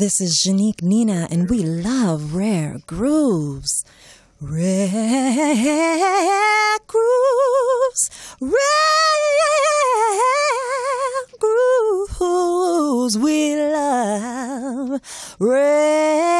This is Janique Nina, and we love rare grooves. Rare grooves, rare grooves, we love rare.